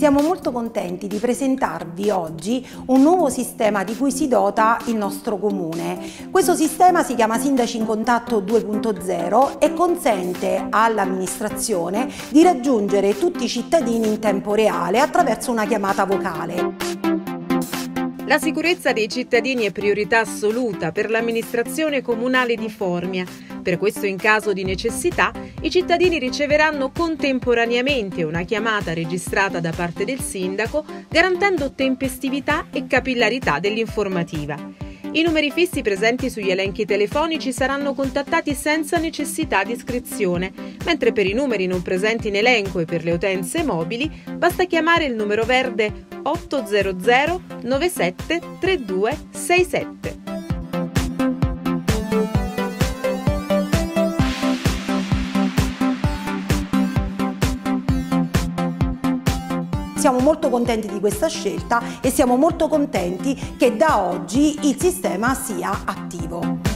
Siamo molto contenti di presentarvi oggi un nuovo sistema di cui si dota il nostro comune. Questo sistema si chiama Sindaci in Contatto 2.0 e consente all'amministrazione di raggiungere tutti i cittadini in tempo reale attraverso una chiamata vocale. La sicurezza dei cittadini è priorità assoluta per l'amministrazione comunale di Formia. Per questo in caso di necessità i cittadini riceveranno contemporaneamente una chiamata registrata da parte del sindaco garantendo tempestività e capillarità dell'informativa. I numeri fissi presenti sugli elenchi telefonici saranno contattati senza necessità di iscrizione, mentre per i numeri non presenti in elenco e per le utenze mobili basta chiamare il numero verde 800 97 32 67. Siamo molto contenti di questa scelta e siamo molto contenti che da oggi il sistema sia attivo.